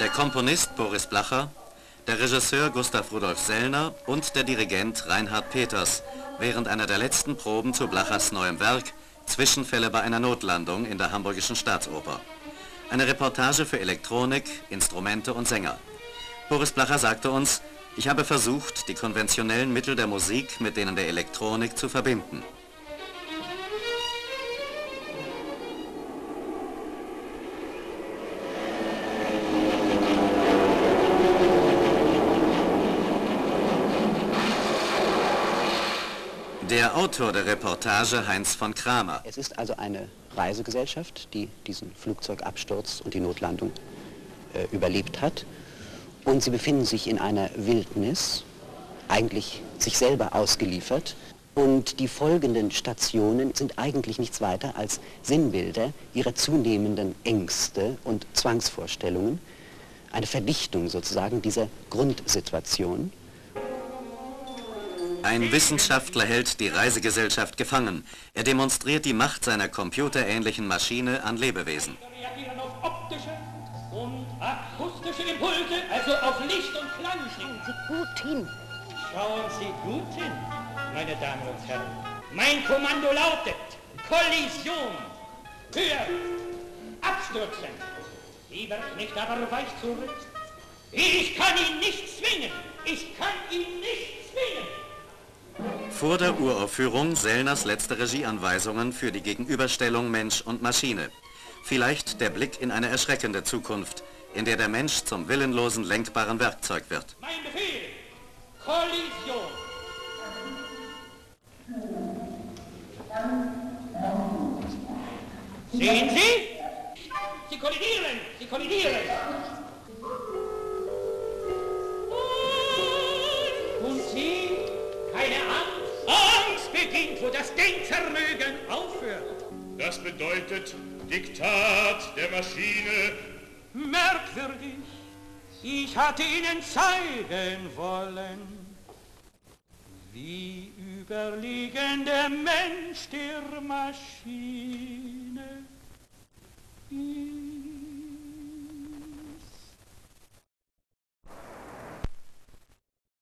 Der Komponist Boris Blacher, der Regisseur Gustav Rudolf Sellner und der Dirigent Reinhard Peters während einer der letzten Proben zu Blachers neuem Werk Zwischenfälle bei einer Notlandung in der Hamburgischen Staatsoper. Eine Reportage für Elektronik, Instrumente und Sänger. Boris Blacher sagte uns, ich habe versucht, die konventionellen Mittel der Musik mit denen der Elektronik zu verbinden. Der Autor der Reportage, Heinz von Kramer. Es ist also eine Reisegesellschaft, die diesen Flugzeugabsturz und die Notlandung äh, überlebt hat. Und sie befinden sich in einer Wildnis, eigentlich sich selber ausgeliefert. Und die folgenden Stationen sind eigentlich nichts weiter als Sinnbilder ihrer zunehmenden Ängste und Zwangsvorstellungen. Eine Verdichtung sozusagen dieser Grundsituation. Ein Wissenschaftler hält die Reisegesellschaft gefangen. Er demonstriert die Macht seiner computerähnlichen Maschine an Lebewesen. Impulse, also auf Licht und Klang. Schauen Sie gut hin. Schauen Sie gut hin, meine Damen und Herren. Mein Kommando lautet Kollision, Höhe, Abstürzen. Lieber Knecht aber weich zurück. Ich kann ihn nicht zwingen. Ich kann nicht. Vor der Uraufführung Sellners letzte Regieanweisungen für die Gegenüberstellung Mensch und Maschine. Vielleicht der Blick in eine erschreckende Zukunft, in der der Mensch zum willenlosen, lenkbaren Werkzeug wird. Mein Befehl, Kollision. Sehen Sie? Sie kollidieren, Sie kollidieren. Und Sie? Keine Angst? Beginnt, wo das Denkvermögen aufhört. Das bedeutet Diktat der Maschine. Merkwürdig, ich hatte Ihnen zeigen wollen, wie überlegen der Mensch der Maschine ist.